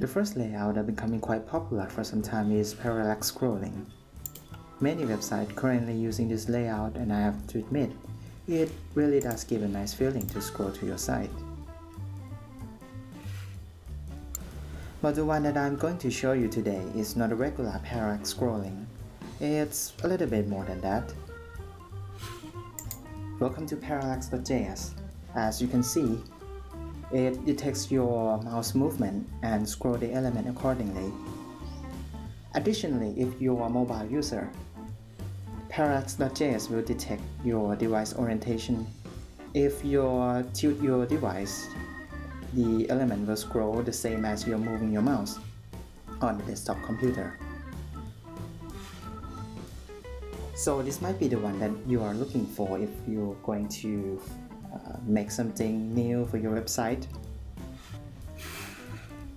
The first layout that becoming quite popular for some time is parallax scrolling. Many websites currently using this layout and I have to admit, it really does give a nice feeling to scroll to your site. But the one that I'm going to show you today is not a regular parallax scrolling. It's a little bit more than that. Welcome to parallax.js. As you can see, it detects your mouse movement and scroll the element accordingly. Additionally, if you are a mobile user, Parallax.js will detect your device orientation. If you tilt your device, the element will scroll the same as you're moving your mouse on the desktop computer. So this might be the one that you are looking for if you're going to uh, make something new for your website.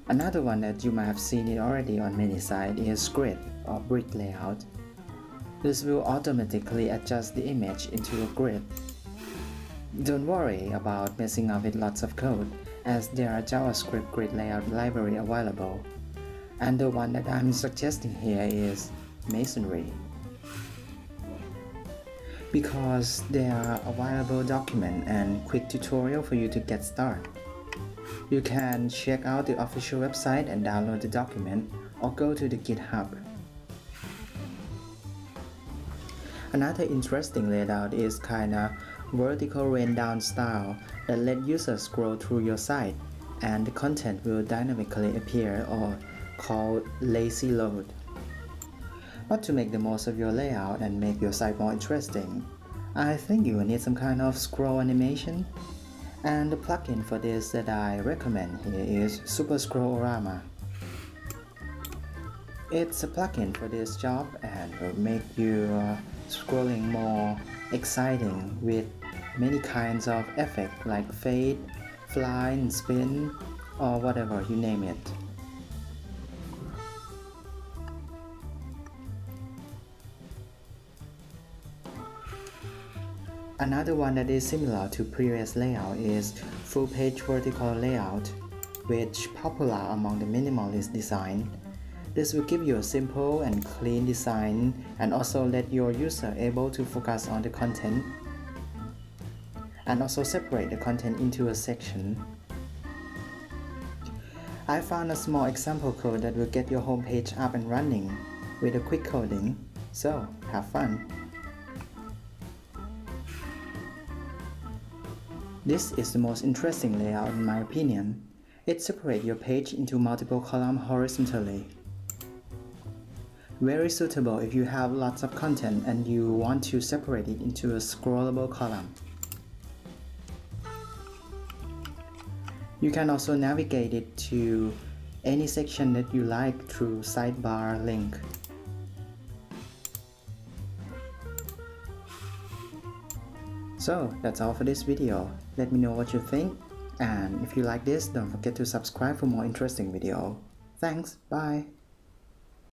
Another one that you might have seen it already on many sites is grid or brick layout. This will automatically adjust the image into a grid. Don't worry about messing up with lots of code as there are JavaScript grid layout library available. And the one that I'm suggesting here is Masonry because there are available document and quick tutorial for you to get started. You can check out the official website and download the document or go to the GitHub. Another interesting layout is kinda vertical rain down style that let users scroll through your site and the content will dynamically appear or called lazy load. But to make the most of your layout and make your site more interesting, I think you will need some kind of scroll animation. And the plugin for this that I recommend here is Super Scrollorama. It's a plugin for this job and will make your uh, scrolling more exciting with many kinds of effects like fade, fly and spin or whatever you name it. Another one that is similar to previous layout is full page vertical layout, which popular among the minimalist design. This will give you a simple and clean design and also let your user able to focus on the content and also separate the content into a section. I found a small example code that will get your homepage up and running with a quick coding, so have fun! This is the most interesting layout in my opinion. It separates your page into multiple columns horizontally. Very suitable if you have lots of content and you want to separate it into a scrollable column. You can also navigate it to any section that you like through sidebar link. So that's all for this video. Let me know what you think and if you like this don't forget to subscribe for more interesting video. Thanks, bye!